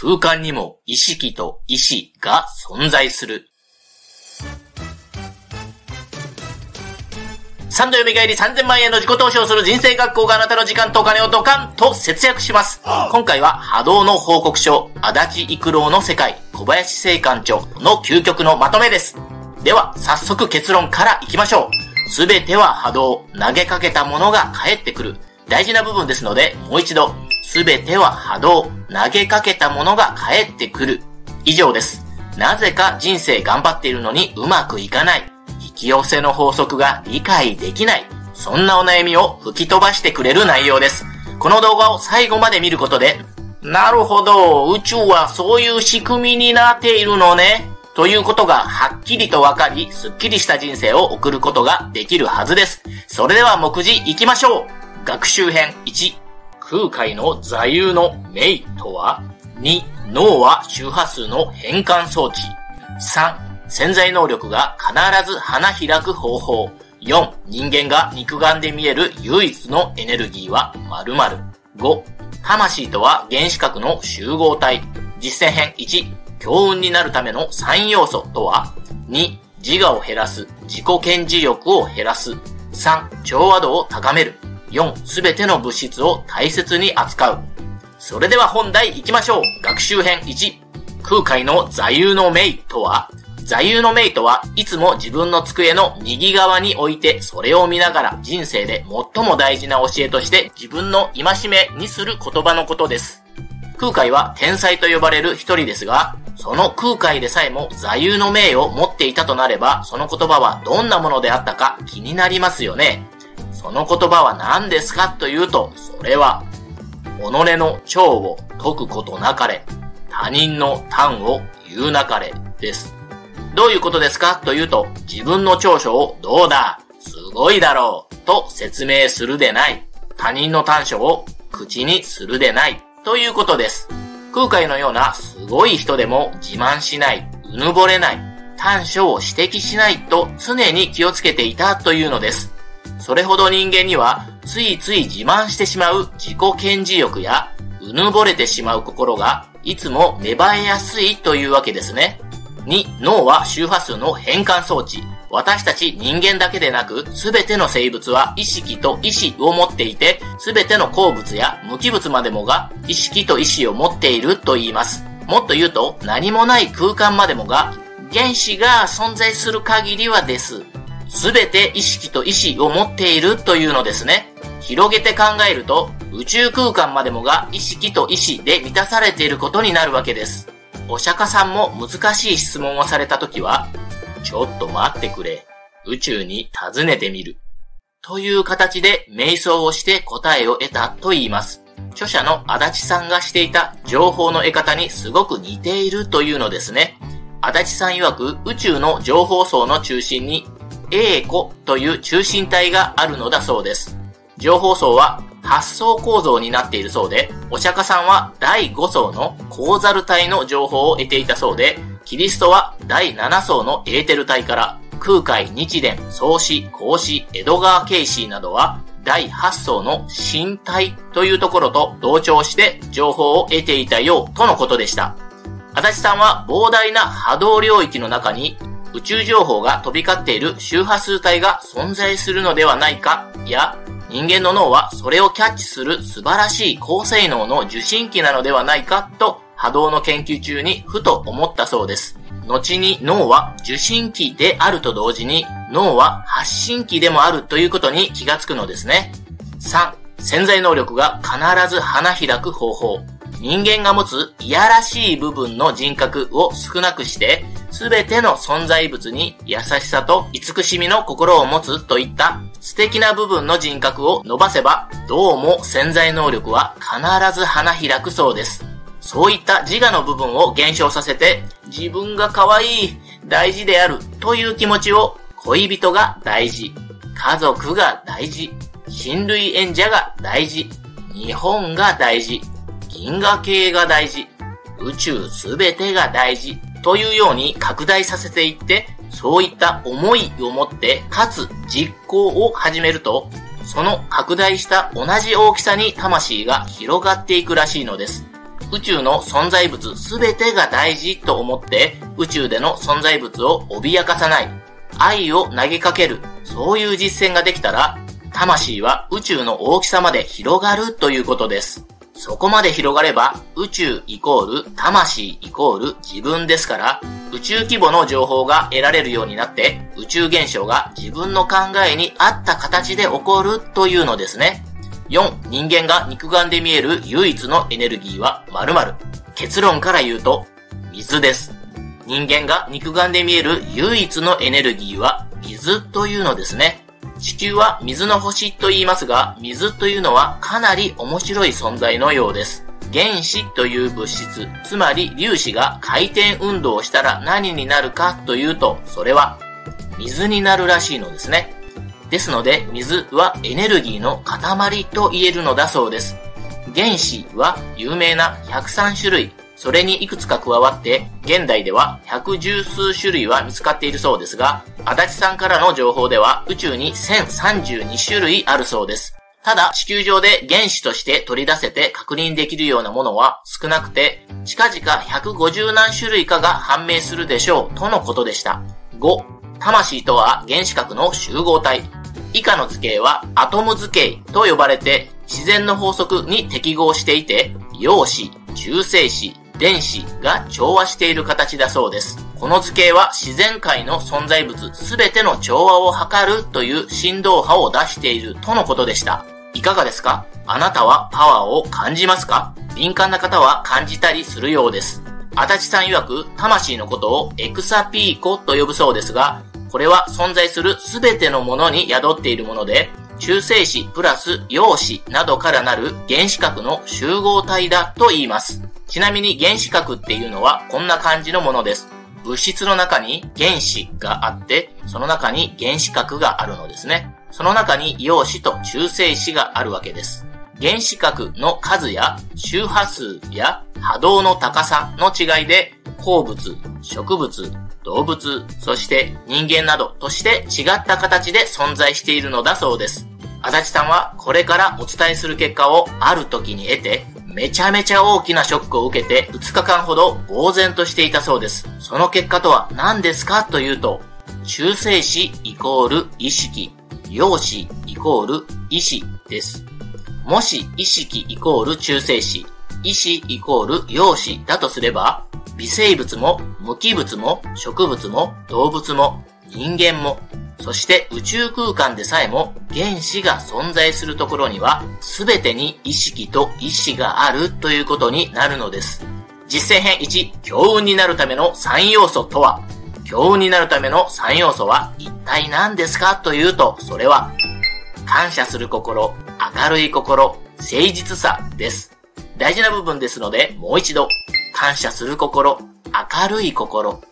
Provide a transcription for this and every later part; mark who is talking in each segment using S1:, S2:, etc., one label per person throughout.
S1: 空間にも意識と意志が存在する。3度蘇り3000万円の自己投資をする人生学校があなたの時間とお金をドカンと節約します。今回は波動の報告書、足立育郎の世界、小林聖館長の究極のまとめです。では、早速結論から行きましょう。すべては波動、投げかけたものが返ってくる。大事な部分ですので、もう一度、すべては波動、投げかけたものが返ってくる。以上です。なぜか人生頑張っているのにうまくいかない。引き寄せの法則が理解できない。そんなお悩みを吹き飛ばしてくれる内容です。この動画を最後まで見ることで、なるほど、宇宙はそういう仕組みになっているのね。ということがはっきりとわかり、すっきりした人生を送ることができるはずです。それでは目次行きましょう学習編1、空海の座右の銘とは ?2、脳は周波数の変換装置。3、潜在能力が必ず花開く方法。4、人間が肉眼で見える唯一のエネルギーは〇〇。5、魂とは原子核の集合体。実践編1、強運になるための3要素とは、2、自我を減らす、自己顕示欲を減らす、3、調和度を高める、4、すべての物質を大切に扱う。それでは本題行きましょう。学習編1、空海の座右の銘とは、座右の銘とは、いつも自分の机の右側に置いて、それを見ながら人生で最も大事な教えとして自分の戒めにする言葉のことです。空海は天才と呼ばれる一人ですが、その空海でさえも座右の銘を持っていたとなれば、その言葉はどんなものであったか気になりますよね。その言葉は何ですかというと、それは、己の長を解くことなかれ、他人の単を言うなかれです。どういうことですかというと、自分の長所をどうだすごいだろうと説明するでない。他人の短所を口にするでない。ということです。空海のようなすごい人でも自慢しない、うぬぼれない、短所を指摘しないと常に気をつけていたというのです。それほど人間にはついつい自慢してしまう自己顕示欲やうぬぼれてしまう心がいつも芽生えやすいというわけですね。2、脳は周波数の変換装置。私たち人間だけでなく、すべての生物は意識と意志を持っていて、すべての鉱物や無機物までもが意識と意志を持っていると言います。もっと言うと、何もない空間までもが、原子が存在する限りはです。すべて意識と意志を持っているというのですね。広げて考えると、宇宙空間までもが意識と意志で満たされていることになるわけです。お釈迦さんも難しい質問をされたときは、ちょっと待ってくれ。宇宙に尋ねてみる。という形で瞑想をして答えを得たと言います。著者の足立さんがしていた情報の得方にすごく似ているというのですね。足立さん曰く宇宙の情報層の中心に A 個という中心体があるのだそうです。情報層は発想構造になっているそうで、お釈迦さんは第5層のコーザル体の情報を得ていたそうで、キリストは第7層のエーテル体から空海、日蓮、創始、孔子、江戸川慶子などは第8層の身体というところと同調して情報を得ていたようとのことでした。足立さんは膨大な波動領域の中に宇宙情報が飛び交っている周波数帯が存在するのではないかや人間の脳はそれをキャッチする素晴らしい高性能の受信機なのではないかと波動の研究中にふと思ったそうです。後に脳は受信機であると同時に脳は発信機でもあるということに気がつくのですね。3、潜在能力が必ず花開く方法。人間が持ついやらしい部分の人格を少なくして、すべての存在物に優しさと慈しみの心を持つといった素敵な部分の人格を伸ばせば、どうも潜在能力は必ず花開くそうです。そういった自我の部分を減少させて、自分が可愛い、大事であるという気持ちを恋人が大事、家族が大事、親類縁者が大事、日本が大事、銀河系が大事、宇宙すべてが大事というように拡大させていって、そういった思いを持って、かつ実行を始めると、その拡大した同じ大きさに魂が広がっていくらしいのです。宇宙の存在物すべてが大事と思って宇宙での存在物を脅かさない。愛を投げかける。そういう実践ができたら、魂は宇宙の大きさまで広がるということです。そこまで広がれば、宇宙イコール魂イコール自分ですから、宇宙規模の情報が得られるようになって、宇宙現象が自分の考えに合った形で起こるというのですね。4、人間が肉眼で見える唯一のエネルギーは〇〇。結論から言うと、水です。人間が肉眼で見える唯一のエネルギーは水というのですね。地球は水の星と言いますが、水というのはかなり面白い存在のようです。原子という物質、つまり粒子が回転運動をしたら何になるかというと、それは水になるらしいのですね。ですので、水はエネルギーの塊と言えるのだそうです。原子は有名な103種類、それにいくつか加わって、現代では百十数種類は見つかっているそうですが、足立さんからの情報では宇宙に1032種類あるそうです。ただ、地球上で原子として取り出せて確認できるようなものは少なくて、近々150何種類かが判明するでしょう、とのことでした。5、魂とは原子核の集合体。以下の図形はアトム図形と呼ばれて、自然の法則に適合していて、陽子、中性子、電子が調和している形だそうです。この図形は自然界の存在物すべての調和を図るという振動波を出しているとのことでした。いかがですか？あなたはパワーを感じますか？敏感な方は感じたりするようです。足立さん曰く、魂のことをエクサピーコと呼ぶそうですが、これは存在するすべてのものに宿っているもので、中性子プラス陽子などからなる原子核の集合体だと言います。ちなみに原子核っていうのはこんな感じのものです。物質の中に原子があって、その中に原子核があるのですね。その中に陽子と中性子があるわけです。原子核の数や周波数や波動の高さの違いで鉱物、植物、動物、そして人間などとして違った形で存在しているのだそうです。足立さんはこれからお伝えする結果をある時に得て、めちゃめちゃ大きなショックを受けて2日間ほど呆然としていたそうです。その結果とは何ですかというと、中性子イコール意識、陽子イコール意志です。もし意識イコール中性子、意志イコール陽子だとすれば、微生物も無機物も植物も動物も人間もそして宇宙空間でさえも原子が存在するところには全てに意識と意志があるということになるのです。実践編1、強運になるための3要素とは強運になるための3要素は一体何ですか？というと、それは感謝する心、明るい心、誠実さです。大事な部分ですので、もう一度、感謝する心、明るい心、誠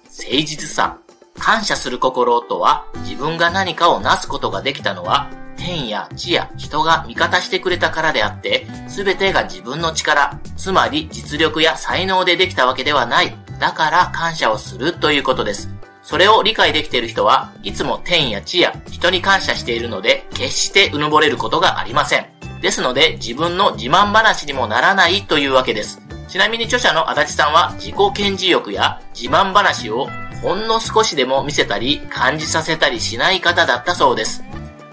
S1: 実さ、感謝する心とは、自分が何かをなすことができたのは、天や地や人が味方してくれたからであって、すべてが自分の力、つまり実力や才能でできたわけではない。だから感謝をするということです。それを理解できている人はいつも天や地や人に感謝しているので、決してうぬぼれることがありません。ですので、自分の自慢話にもならないというわけです。ちなみに著者の足立さんは自己顕示欲や自慢話をほんの少しでも見せたり感じさせたりしない方だったそうです。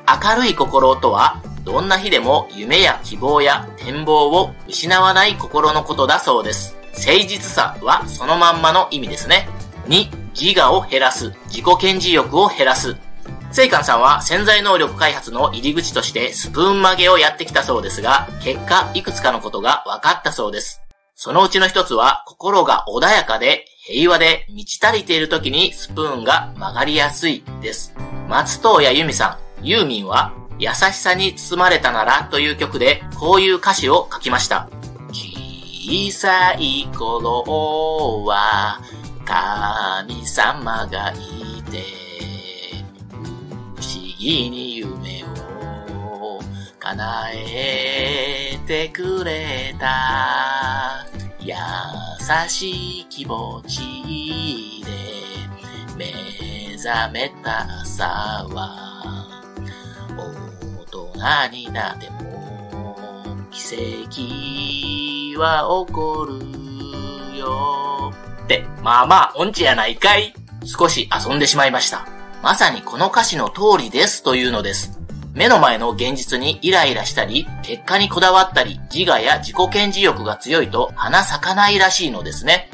S1: 明るい心とは、どんな日でも夢や希望や展望を失わない心のことだそうです。誠実さはそのまんまの意味ですね。2、自我を減らす。自己顕示欲を減らす。聖寛さんは潜在能力開発の入り口としてスプーン曲げをやってきたそうですが、結果いくつかのことが分かったそうです。そのうちの一つは心が穏やかで平和で満ち足りている時にスプーンが曲がりやすいです。松任谷由実さん、ユーミンは優しさに包まれたならという曲でこういう歌詞を書きました。小さい頃は神様がいて不思議に夢を叶えてくれた優しい気持ちで目覚めた朝は大人になっても奇跡は起こるよって、まあまあ、音痴やないかい。少し遊んでしまいました。まさにこの歌詞の通りですというのです。目の前の現実にイライラしたり、結果にこだわったり、自我や自己顕示欲が強いと花咲かないらしいのですね。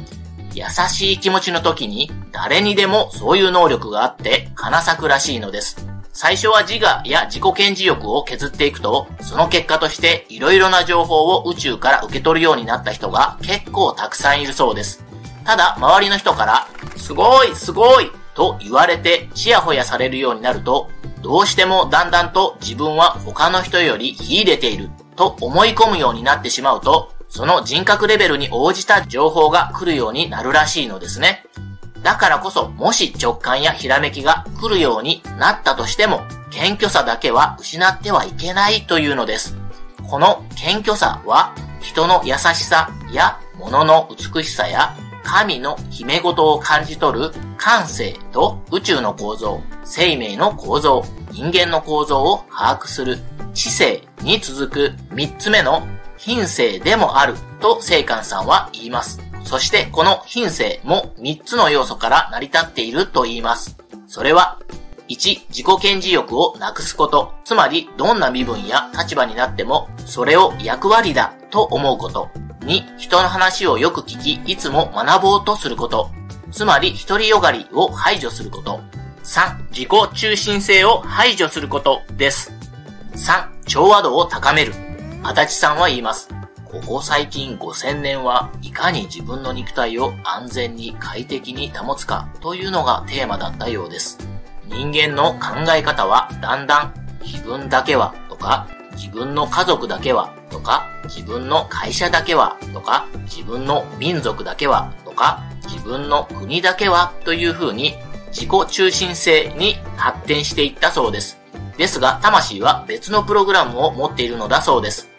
S1: 優しい気持ちの時に誰にでもそういう能力があって花咲くらしいのです。最初は自我や自己顕示欲を削っていくと、その結果として色々な情報を宇宙から受け取るようになった人が結構たくさんいるそうです。ただ、周りの人から、すごいすごいと言われてちやほやされるようになると、どうしてもだんだんと自分は他の人より秀でていると思い込むようになってしまうと、その人格レベルに応じた情報が来るようになるらしいのですね。だからこそ、もし直感やひらめきが来るようになったとしても、謙虚さだけは失ってはいけないというのです。この謙虚さは、人の優しさや物の美しさや神の秘め事を感じ取る感性と宇宙の構造、生命の構造、人間の構造を把握する知性に続く三つ目の品性でもあると聖寛さんは言います。そしてこの品性も3つの要素から成り立っていると言います。それは、1、自己顕示欲をなくすこと。つまり、どんな身分や立場になっても、それを役割だと思うこと。2、人の話をよく聞き、いつも学ぼうとすること。つまり、独りよがりを排除すること。3、自己中心性を排除することです。3、調和度を高める。足立さんは言います。ここ最近5000年はいかに自分の肉体を安全に快適に保つかというのがテーマだったようです。人間の考え方はだんだん自分だけはとか自分の家族だけはとか自分の会社だけはとか自分の民族だけはとか自分の国だけはという風に自己中心性に発展していったそうです。ですが魂は別のプログラムを持っているのだそうです。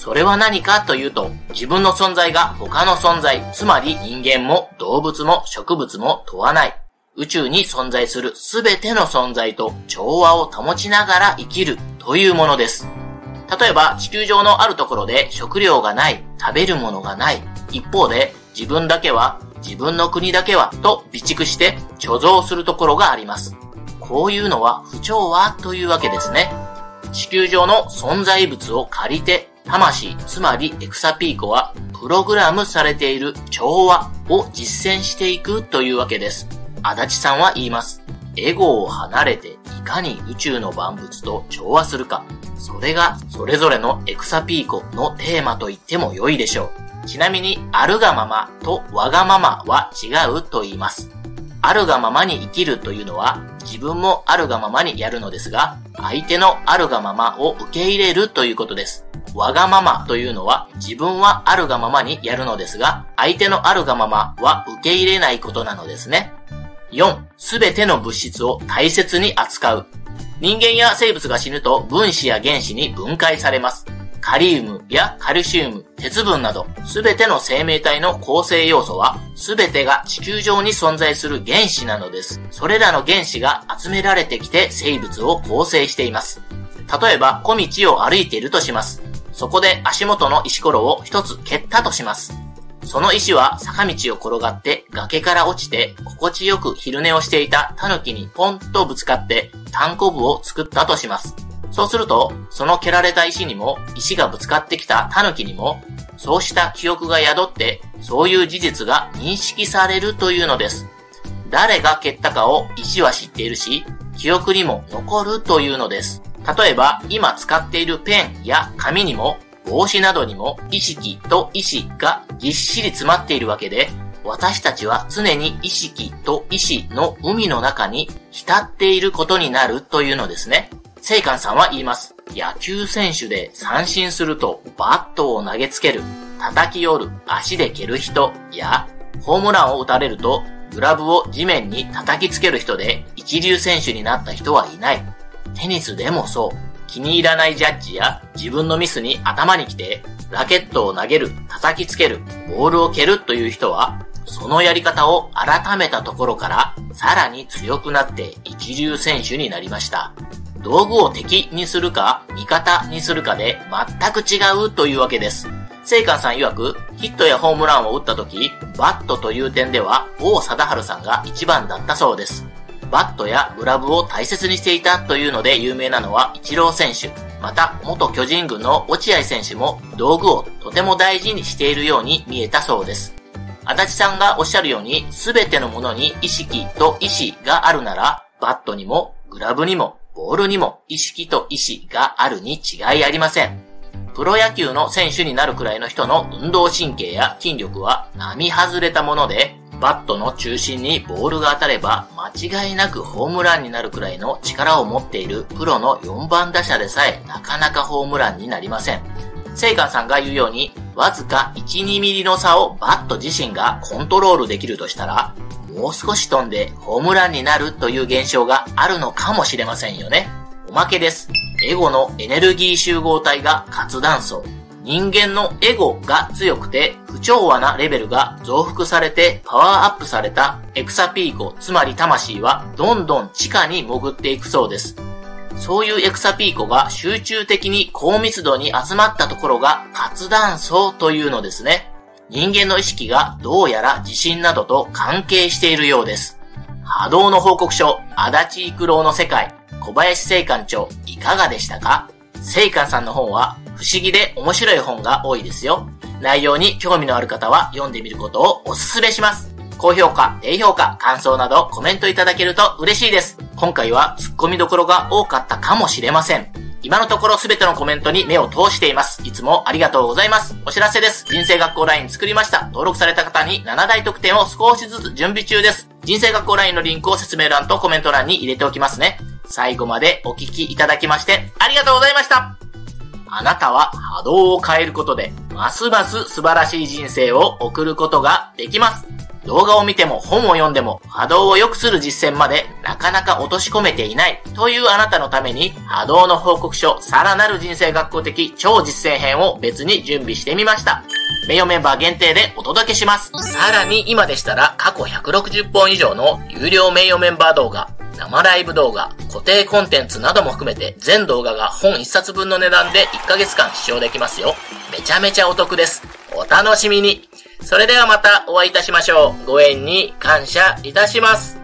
S1: それは何かというと、自分の存在が他の存在、つまり人間も動物も植物も問わない。宇宙に存在するすべての存在と調和を保ちながら生きるというものです。例えば地球上のあるところで食料がない、食べるものがない。一方で自分だけは、自分の国だけはと備蓄して貯蔵するところがあります。こういうのは不調和というわけですね。地球上の存在物を借りて魂、つまりエクサピーコは、プログラムされている調和を実践していくというわけです。足立さんは言います。エゴを離れていかに宇宙の万物と調和するか。それがそれぞれのエクサピーコのテーマと言っても良いでしょう。ちなみに、あるがままとわがままは違うと言います。あるがままに生きるというのは、自分もあるがままにやるのですが、相手のあるがままを受け入れるということです。わがままというのは自分はあるがままにやるのですが、相手のあるがままは受け入れないことなのですね。4、すべての物質を大切に扱う。人間や生物が死ぬと分子や原子に分解されます。カリウムやカルシウム、鉄分など、すべての生命体の構成要素は、すべてが地球上に存在する原子なのです。それらの原子が集められてきて生物を構成しています。例えば、小道を歩いているとします。そこで足元の石ころを一つ蹴ったとします。その石は坂道を転がって崖から落ちて心地よく昼寝をしていた狸にポンとぶつかって単行部を作ったとします。そうすると、その蹴られた石にも石がぶつかってきた狸にもそうした記憶が宿ってそういう事実が認識されるというのです。誰が蹴ったかを石は知っているし、記憶にも残るというのです。例えば、今使っているペンや紙にも、帽子などにも意識と意志がぎっしり詰まっているわけで、私たちは常に意識と意志の海の中に浸っていることになるというのですね。聖寛さんは言います。野球選手で三振するとバットを投げつける、叩き寄る、足で蹴る人や、ホームランを打たれるとグラブを地面に叩きつける人で一流選手になった人はいない。テニスでもそう。気に入らないジャッジや自分のミスに頭に来て、ラケットを投げる、叩きつける、ボールを蹴るという人は、そのやり方を改めたところから、さらに強くなって一流選手になりました。道具を敵にするか、味方にするかで全く違うというわけです。聖寛さん曰く、ヒットやホームランを打った時、バットという点では、王貞治さんが一番だったそうです。バットやグラブを大切にしていたというので有名なのはイチロー選手。また、元巨人軍の落合選手も道具をとても大事にしているように見えたそうです。足立さんがおっしゃるように、すべてのものに意識と意志があるなら、バットにも、グラブにも、ボールにも意識と意志があるに違いありません。プロ野球の選手になるくらいの人の運動神経や筋力は並外れたもので、バットの中心にボールが当たれば間違いなくホームランになるくらいの力を持っているプロの4番打者でさえなかなかホームランになりません。セイカンさんが言うように、わずか1、2ミリの差をバット自身がコントロールできるとしたら、もう少し飛んでホームランになるという現象があるのかもしれませんよね。おまけです。エゴのエネルギー集合体が活断層。人間のエゴが強くて不調和なレベルが増幅されてパワーアップされたエクサピーコ、つまり魂はどんどん地下に潜っていくそうです。そういうエクサピーコが集中的に高密度に集まったところが活断層というのですね。人間の意識がどうやら地震などと関係しているようです。波動の報告書、足立育郎の世界、小林聖館長、いかがでしたか？聖館さんの本は不思議で面白い本が多いですよ。内容に興味のある方は読んでみることをお勧めします。高評価、低評価、感想などコメントいただけると嬉しいです。今回は突っ込みどころが多かったかもしれません。今のところすべてのコメントに目を通しています。いつもありがとうございます。お知らせです。人生学校 LINE 作りました。登録された方に7大特典を少しずつ準備中です。人生学校 LINE のリンクを説明欄とコメント欄に入れておきますね。最後までお聞きいただきましてありがとうございましたあなたは波動を変えることで、ますます素晴らしい人生を送ることができます。動画を見ても本を読んでも波動を良くする実践までなかなか落とし込めていないというあなたのために波動の報告書さらなる人生学校的超実践編を別に準備してみました。名誉メンバー限定でお届けします。さらに今でしたら過去160本以上の有料名誉メンバー動画、生ライブ動画、固定コンテンツなども含めて全動画が本1冊分の値段で1ヶ月間視聴できますよ。めちゃめちゃお得です。お楽しみに。それではまたお会いいたしましょう。ご縁に感謝いたします。